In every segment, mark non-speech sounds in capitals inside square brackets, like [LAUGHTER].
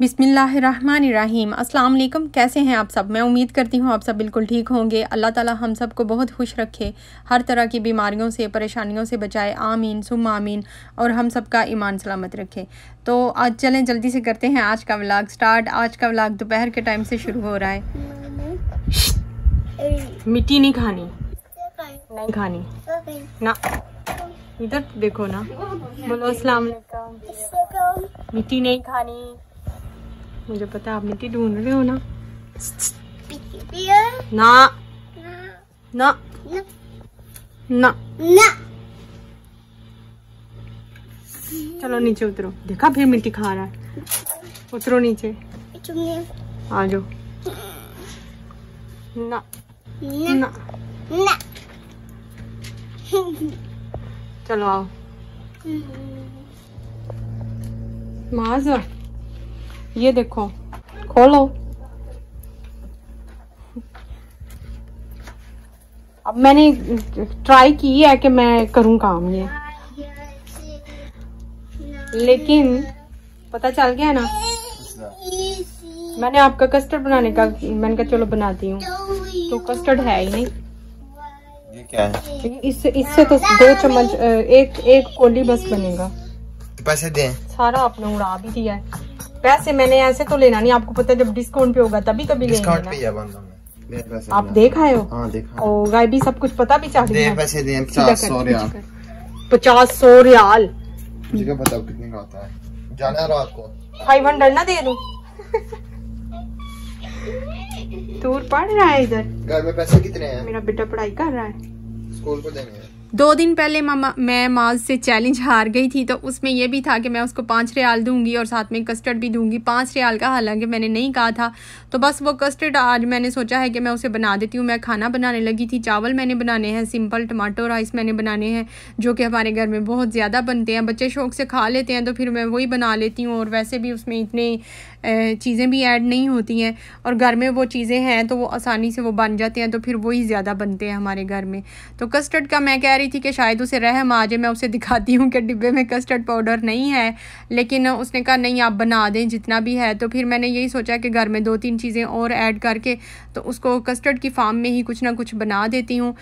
बिसमीम वालेकुम कैसे हैं आप सब? मैं उम्मीद करती हूँ आप सब बिल्कुल ठीक होंगे। अल्लाह ताला हम सबको बहुत खुश रखे, हर तरह की बीमारियों से, परेशानियों से बचाए। आमीन सुम आमीन, और हम सब का ईमान सलामत रखे। तो आज चलें, जल्दी से करते हैं आज का व्लाग स्टार्ट। आज का व्लाग दोपहर के टाइम से शुरू हो रहा है। मिट्टी नहीं खानी। नहीं खानी। ना। इधर देखो ना। बोलो, अस्सलाम मिट्टी नहीं खानी। मुझे पता आप मिट्टी ढूंढ रहे हो ना। ना। ना। ना। ना। चलो नीचे उतरो। देखा फिर मिट्टी खा रहा है। उतरो नीचे। आ जाओ। ना। ना। चलो आओ। माज ये देखो खोलो। अब मैंने ट्राई की है कि मैं करूँ काम ये। लेकिन पता चल गया ना? मैंने आपका कस्टर्ड बनाने का मैंने कहा चलो बनाती हूँ। तो कस्टर्ड है ही नहीं। ये क्या है? इससे इससे तो दो चम्मच एक एक कोली बस बनेगा। पैसे दें। सारा आपने उड़ा भी दिया है। पैसे मैंने ऐसे तो लेना नहीं आपको पता है जब डिस्काउंट पे होगा तभी कभी है पैसे आप। देख आए हो? हाँ देखा गायबी सब कुछ पता भी पैसे दे पचास सौ रियाल। पचास सौ रियाल। मुझे क्या पता कितने का होता है। जाना रात को फाइव हंड्रेड ना दे दूँ। दूर पढ़ रहा है इधर। घर में पैसे कितने हैं? मेरा बेटा पढ़ाई कर रहा है। स्कूल को देंगे। दो दिन पहले मामा, मैं माज से चैलेंज हार गई थी तो उसमें यह भी था कि मैं उसको पाँच रियाल दूँगी और साथ में कस्टर्ड भी दूँगी। पाँच रियाल का, हालाँकि मैंने नहीं कहा था। तो बस वो कस्टर्ड आज मैंने सोचा है कि मैं उसे बना देती हूँ। मैं खाना बनाने लगी थी। चावल मैंने बनाने हैं सिंपल टमाटो राइस मैंने बनाने हैं, जो कि हमारे घर में बहुत ज़्यादा बनते हैं। बच्चे शौक से खा लेते हैं तो फिर मैं वही बना लेती हूँ और वैसे भी उसमें इतने चीज़ें भी ऐड नहीं होती हैं और घर में वो चीज़ें हैं तो वो आसानी से वो बन जाते हैं तो फिर वही ज़्यादा बनते हैं हमारे घर में। तो कस्टर्ड का मैं कह रही थी कि शायद उसे रहम आ जाए मैं उसे दिखाती हूँ कि डिब्बे में कस्टर्ड पाउडर नहीं है, लेकिन उसने कहा, नहीं, आप बना दें जितना भी है। तो फिर मैंने यही सोचा कि घर में दो तीन चीज़ें और ऐड करके तो उसको कस्टर्ड की फार्म में ही कुछ ना कुछ बना देती हूँ।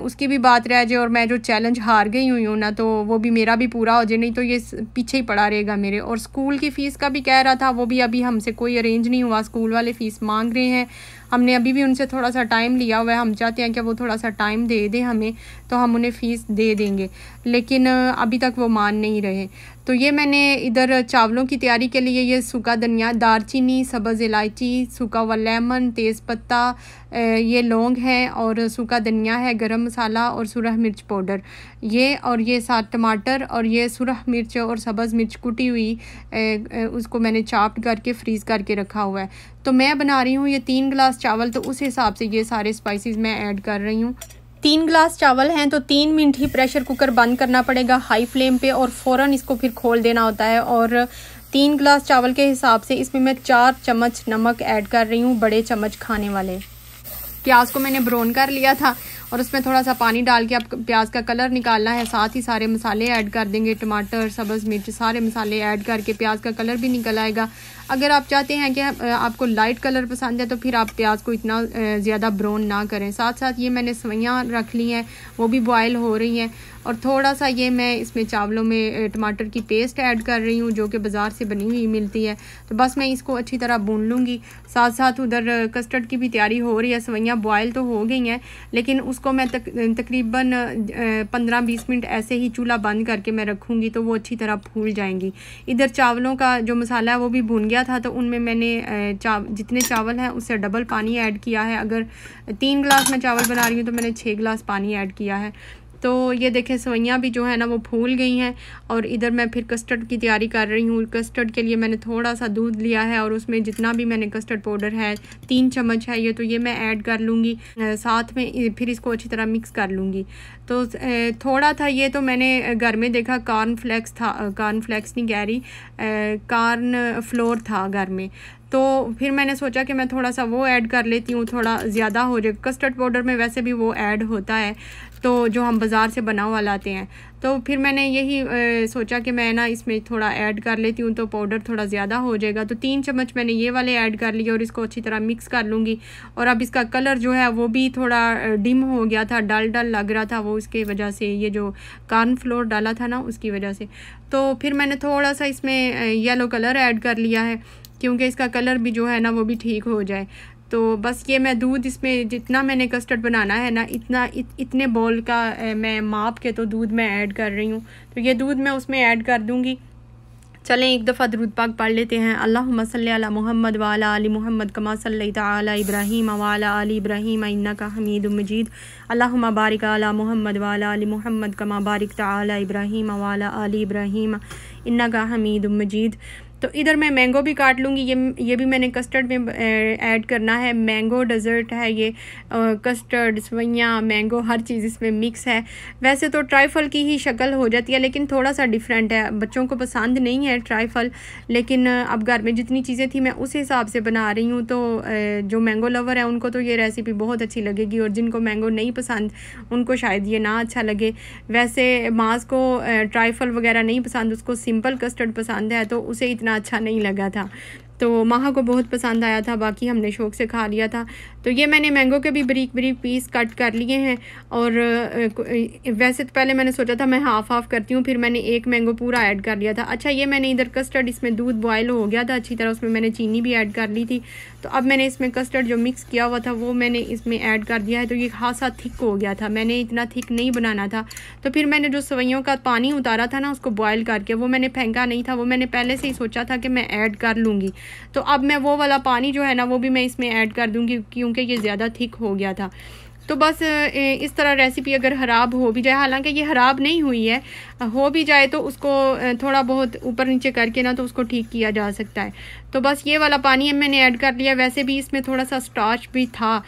उसकी भी बात रह जाए और मैं जो चैलेंज हार गई हुई हूँ ना तो वो भी मेरा भी पूरा हो जाए, नहीं तो ये पीछे ही पड़ा रहेगा मेरे। और स्कूल की फ़ीस का भी कह रहा था, वो भी अभी हमसे कोई अरेंज नहीं हुआ स्कूल वाले फ़ीस मांग रहे हैं। हमने अभी भी उनसे थोड़ा सा टाइम लिया हुआ है, हम चाहते हैं कि वो थोड़ा सा टाइम दे दें हमें तो हम उन्हें फ़ीस दे देंगे। लेकिन अभी तक वो मान नहीं रहे। तो ये मैंने इधर चावलों की तैयारी के लिए ये सूखा धनिया दारचीनी सब्ज़, इलायची, सूखा हुआ लेमन, तेज़पत्ता ये लौंग है और सूखा धनिया है, गरम मसाला और सुरह मिर्च पाउडर। ये और ये साथ टमाटर और ये सुरह मिर्च और सब्ज़ मिर्च कुटी हुई उसको मैंने चाप्ट करके, फ्रीज़ करके रखा हुआ है। तो मैं बना रही हूँ ये तीन गिलास चावल तो उस हिसाब से ये सारे स्पाइसेस मैं ऐड कर रही हूँ। तीन ग्लास चावल हैं तो तीन मिनट ही प्रेशर कुकर बंद करना पड़ेगा हाई फ्लेम पे और फ़ौरन इसको फिर खोल देना होता है और तीन ग्लास चावल के हिसाब से इसमें मैं चार चम्मच नमक ऐड कर रही हूँ, बड़े चम्मच खाने वाले। प्याज को मैंने ब्राउन कर लिया था। और उसमें थोड़ा सा पानी डाल के अब प्याज का कलर निकालना है। साथ ही सारे मसाले ऐड कर देंगे, टमाटर, सब्ज़, मिर्च, सारे मसाले ऐड करके प्याज का कलर भी निकल आएगा। अगर आप चाहते हैं कि आपको लाइट कलर पसंद है तो फिर आप प्याज को इतना ज़्यादा ब्राउन ना करें। साथ साथ ये मैंने सवैयाँ रख ली हैं, वो भी बॉयल हो रही हैं। और थोड़ा सा ये मैं इसमें चावलों में टमाटर की पेस्ट ऐड कर रही हूँ, जो कि बाज़ार से बनी हुई मिलती है। तो बस मैं इसको अच्छी तरह भून लूँगी। साथ साथ उधर कस्टर्ड की भी तैयारी हो रही है। सवैयाँ बॉयल तो हो गई हैं, लेकिन उसको मैं तक, तकरीबन पंद्रह बीस मिनट ऐसे ही चूल्हा बंद करके मैं रखूँगी तो वो अच्छी तरह फूल जाएँगी। इधर चावलों का जो मसाला है वो भी भून गया था तो उनमें मैंने चाव जितने चावल हैं उससे डबल पानी ऐड किया है। अगर तीन गिलास मैं चावल बना रही हूँ तो मैंने छः गिलास पानी ऐड किया है। तो ये देखें, सवैयाँ भी जो है ना वो फूल गई हैं और इधर मैं फिर कस्टर्ड की तैयारी कर रही हूँ। कस्टर्ड के लिए मैंने थोड़ा सा दूध लिया है और उसमें जितना भी मैंने कस्टर्ड पाउडर है, तीन चम्मच है ये तो ये मैं ऐड कर लूँगी। साथ में फिर इसको अच्छी तरह मिक्स कर लूँगी। तो थोड़ा था ये तो मैंने घर में देखा कॉर्न फ्लेक्स था कॉर्न फ्लेक्स नहीं कह रही कॉर्न फ्लोर था घर में। तो फिर मैंने सोचा कि मैं थोड़ा सा वो ऐड कर लेती हूँ, थोड़ा ज़्यादा हो जाए। कस्टर्ड पाउडर में वैसे भी वो ऐड होता है। तो जो हम बाज़ार से बना हुआ लाते हैं। तो फिर मैंने यही सोचा कि मैं ना इसमें थोड़ा ऐड कर लेती हूँ तो पाउडर थोड़ा ज़्यादा हो जाएगा। तो तीन चम्मच मैंने ये वाले ऐड कर लिए और इसको अच्छी तरह मिक्स कर लूँगी। और अब इसका कलर जो है, वो भी थोड़ा डिम हो गया था डल डल लग रहा था, वो उसकी वजह से, ये जो कार्न फ्लोर डाला था ना, उसकी वजह से। तो फिर मैंने थोड़ा सा इसमें येलो कलर ऐड कर लिया है, क्योंकि इसका कलर भी जो है ना, वो भी ठीक हो जाए। तो बस ये मैं दूध इसमें जितना मैंने कस्टर्ड बनाना है ना इतना इत, इतने बॉल का मैं माप के तो दूध मैं ऐड कर रही हूँ। तो ये दूध मैं उसमें ऐड कर दूँगी। चलें एक दफ़ा दरूद पाक पढ़ लेते हैं। अल्लाह अला मोहम्मद वाला अली मोहम्मद कमा ताला इब्राहीम वाला अली इब्राहीम इन्ना का हमीद मजीद। अल्लाह बारिक अला मोहम्मद वाला अली मोहम्मद कमा बारिक ताला इब्राहीम वाला अली इन्ना का हमीद मजीद। तो इधर मैं मैंगो भी काट लूँगी, ये ये भी मैंने कस्टर्ड में ऐड करना है। मैंगो डेज़र्ट है ये कस्टर्ड सवैयाँ मैंगो हर चीज़ इसमें मिक्स है। वैसे तो ट्राइफल की ही शक्ल हो जाती है, लेकिन थोड़ा सा डिफरेंट है। बच्चों को पसंद नहीं है ट्राइफल लेकिन अब घर में जितनी चीज़ें थी मैं उस हिसाब से बना रही हूँ। तो जो मैंगो लवर है, उनको तो ये रेसिपी बहुत अच्छी लगेगी, और जिनको मैंगो नहीं पसंद, उनको शायद ये ना अच्छा लगे। वैसे माज को ट्राइफल वगैरह नहीं पसंद, उसको सिंपल कस्टर्ड पसंद है तो उसे इतना अच्छा नहीं लगा था। तो माह को बहुत पसंद आया था, बाकी हमने शौक से खा लिया था। तो ये मैंने मैंगो के भी बरीक बरीक पीस कट कर लिए हैं और वैसे तो पहले मैंने सोचा था मैं हाफ़ हाफ़ करती हूँ, फिर मैंने एक मैंगो पूरा ऐड कर लिया था। अच्छा ये मैंने इधर कस्टर्ड इसमें दूध बॉयल हो गया था, अच्छी तरह उसमें मैंने चीनी भी ऐड कर ली थी। तो अब मैंने इसमें कस्टर्ड जो मिक्स किया हुआ था, वो मैंने इसमें ऐड कर दिया है। तो ये खासा थिक हो गया था, मैंने इतना थिक नहीं बनाना था। तो फिर मैंने जो सवैयों का पानी उतारा था ना, उसको बॉयल करके, वो मैंने फेंका नहीं था, वो मैंने पहले से ही सोचा था कि मैं ऐड कर लूँगी। तो अब मैं वो वाला पानी जो है ना, वो भी मैं इसमें ऐड कर दूँगी, क्योंकि ये ज़्यादा थिक हो गया था। तो बस इस तरह रेसिपी अगर ख़राब हो भी जाए, हालाँकि ये ख़राब नहीं हुई है, हो भी जाए तो उसको थोड़ा बहुत ऊपर नीचे करके ना तो उसको ठीक किया जा सकता है। तो बस ये वाला पानी मैंने ऐड कर लिया। वैसे भी इसमें थोड़ा सा स्टार्च भी था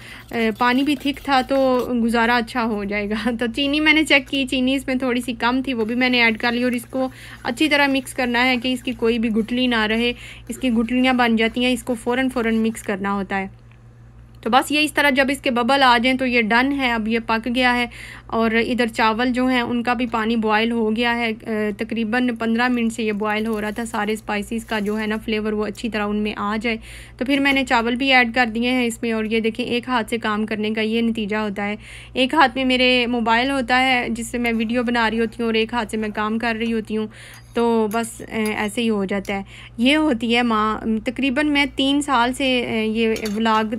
पानी भी थिक था तो गुजारा अच्छा हो जाएगा। [LAUGHS] तो चीनी मैंने चेक की, चीनी इसमें थोड़ी सी कम थी, वो भी मैंने ऐड कर ली और इसको अच्छी तरह मिक्स करना है कि इसकी कोई भी गुटली ना रहे, इसकी गुटलियाँ बन जाती हैं, इसको फ़ौरन फ़ौरन मिक्स करना होता है। तो बस ये इस तरह जब इसके बबल आ जाएँ तो ये डन है, अब ये पक गया है और इधर चावल जो हैं, उनका भी पानी बॉयल हो गया है। तकरीबन पंद्रह मिनट से ये बॉयल हो रहा था, सारे स्पाइसेस का जो है ना फ्लेवर वो अच्छी तरह उनमें आ जाए। तो फिर मैंने चावल भी ऐड कर दिए हैं इसमें और ये देखें, एक हाथ से काम करने का ये नतीजा होता है। एक हाथ में मेरे मोबाइल होता है, जिससे मैं वीडियो बना रही होती हूँ और एक हाथ से मैं काम कर रही होती हूँ। तो बस ऐसे ही हो जाता है। ये होती है माँ, तकरीबन मैं तीन साल से ये व्लाग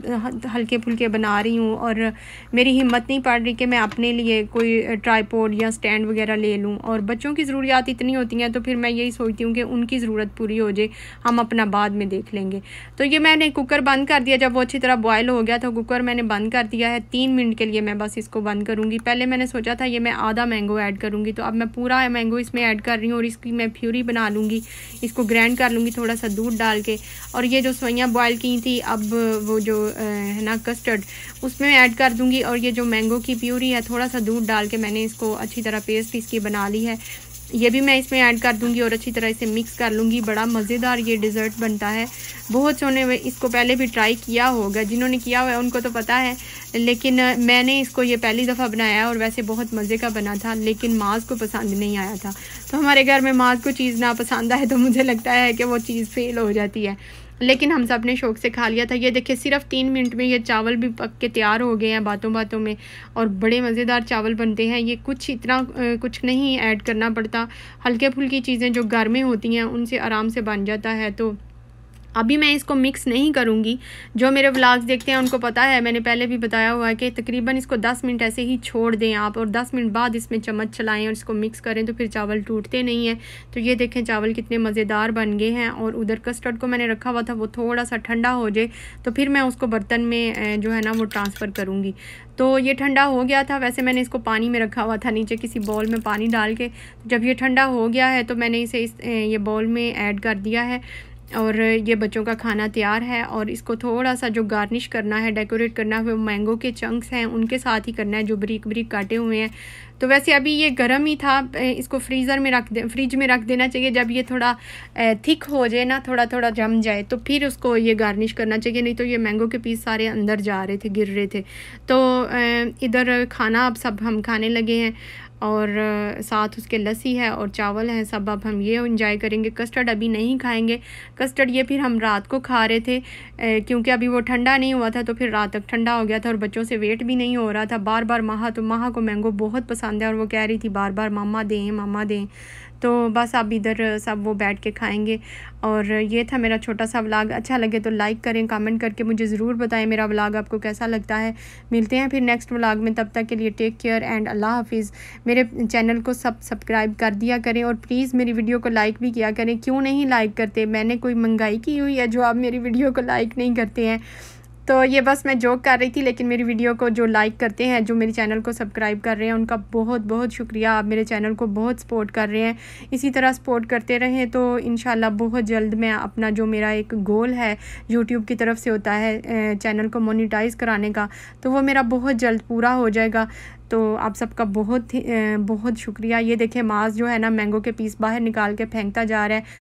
हल्के फुल्के बना रही हूँ और मेरी हिम्मत नहीं पड़ रही कि मैं अपने लिए कोई ट्राईपोर्ड या स्टैंड वगैरह ले लूँ। और बच्चों की ज़रूरियात इतनी होती हैं तो फिर मैं यही सोचती हूँ कि उनकी ज़रूरत पूरी हो जाए, हम अपना बाद में देख लेंगे। तो ये मैंने कुकर बंद कर दिया। जब वो अच्छी तरह बॉयल हो गया तो कुकर मैंने बंद कर दिया है। तीन मिनट के लिए मैं बस इसको बंद करूँगी। पहले मैंने सोचा था ये मैं आधा मैंगो ऐड करूँगी तो अब मैं पूरा मैंगो इसमें ऐड कर रही हूँ और इसकी मैं फ्यूरी बना लूँगी, इसको ग्राइंड कर लूँगी थोड़ा सा दूध डाल के। और ये जो सवैयाँ बॉयल की थी, अब वो जो है ना कस्टर्ड उसमें ऐड कर दूँगी। और ये जो मैंगो की प्यूरी है, थोड़ा सा दूध डाल के मैंने इसको अच्छी तरह पेस्ट इसकी बना ली है। ये भी मैं इसमें ऐड कर दूँगी और अच्छी तरह इसे मिक्स कर लूँगी। बड़ा मज़ेदार ये डिज़र्ट बनता है। बहुत सोने इसको पहले भी ट्राई किया होगा। जिन्होंने किया हुआ है, उनको तो पता है। लेकिन मैंने इसको ये पहली दफ़ा बनाया और वैसे बहुत मज़े का बना था, लेकिन माज को पसंद नहीं आया था। तो हमारे घर में माज को चीज़ ना पसंद आए तो मुझे लगता है कि वो चीज़ फेल हो जाती है। लेकिन हम सबने शौक से खा लिया था। ये देखिए, सिर्फ़ तीन मिनट में ये चावल भी पक के तैयार हो गए हैं बातों बातों में और बड़े मज़ेदार चावल बनते हैं। ये कुछ इतना कुछ नहीं ऐड करना पड़ता। हल्के फुल्की चीज़ें जो घर में होती हैं, उनसे आराम से बन जाता है। तो अभी मैं इसको मिक्स नहीं करूँगी। जो मेरे व्लाग्स देखते हैं, उनको पता है, मैंने पहले भी बताया हुआ है कि तकरीबन इसको 10 मिनट ऐसे ही छोड़ दें आप और 10 मिनट बाद इसमें चम्मच चलाएँ और इसको मिक्स करें तो फिर चावल टूटते नहीं हैं। तो ये देखें चावल कितने मज़ेदार बन गए हैं और उधर कस्टर्ड को मैंने रखा हुआ था, वो थोड़ा सा ठंडा हो जाए तो फिर मैं उसको बर्तन में जो है ना, वो ट्रांसफ़र करूँगी। तो ये ठंडा हो गया था, वैसे मैंने इसको पानी में रखा हुआ था, नीचे किसी बॉल में पानी डाल के। जब ये ठंडा हो गया है तो मैंने इसे इस ये बॉल में ऐड कर दिया है। और ये बच्चों का खाना तैयार है और इसको थोड़ा सा जो गार्निश करना है डेकोरेट करना है, वो मैंगो के चंक्स हैं, उनके साथ ही करना है जो बरीक बरीक काटे हुए हैं। तो वैसे अभी ये गर्म ही था इसको फ्रीज़र में रख दे फ्रिज में रख देना चाहिए, जब ये थोड़ा थिक हो जाए ना, थोड़ा थोड़ा जम जाए तो फिर उसको ये गार्निश करना चाहिए, नहीं तो ये मैंगो के पीस सारे अंदर जा रहे थे, गिर रहे थे। तो इधर खाना अब सब हम खाने लगे हैं। और साथ उसके लस्सी है और चावल हैं, सब अब हम ये इंजॉय करेंगे। कस्टर्ड अभी नहीं खाएँगे। कस्टर्ड ये फिर हम रात को खा रहे थे क्योंकि अभी वो ठंडा नहीं हुआ था तो फिर रात तक ठंडा हो गया था और बच्चों से वेट भी नहीं हो रहा था। बार बार माह तो माह को मैंगो बहुत पसंद है और वो कह रही थी बार बार मामा दें मामा दें। तो बस अब इधर सब वो बैठ के खाएँगे। और ये था मेरा छोटा सा व्लाग। अच्छा लगे तो लाइक करें, कमेंट करके मुझे ज़रूर बताएँ मेरा व्लाग आपको कैसा लगता है। मिलते हैं फिर नेक्स्ट व्लाग में, तब तक के लिए टेक केयर एंड अल्लाह हाफिज़। मेरे चैनल को सब, सब्सक्राइब कर दिया करें और प्लीज़ मेरी वीडियो को लाइक भी किया करें। क्यों नहीं लाइक करते? मैंने कोई महँगाई की हुई है जो आप मेरी वीडियो को लाइक नहीं करते हैं। तो ये बस मैं जोक कर रही थी, लेकिन मेरी वीडियो को जो लाइक करते हैं, जो मेरे चैनल को सब्सक्राइब कर रहे हैं, उनका बहुत बहुत शुक्रिया। आप मेरे चैनल को बहुत सपोर्ट कर रहे हैं। इसी तरह सपोर्ट करते रहें तो इन बहुत जल्द मैं अपना जो मेरा एक गोल है यूट्यूब की तरफ़ से होता है चैनल को मोनिटाइज़ कराने का तो वो मेरा बहुत जल्द पूरा हो जाएगा। तो आप सबका बहुत बहुत शुक्रिया। ये देखें माज जो है ना मैंगो के पीस बाहर निकाल के फेंकता जा रहा है।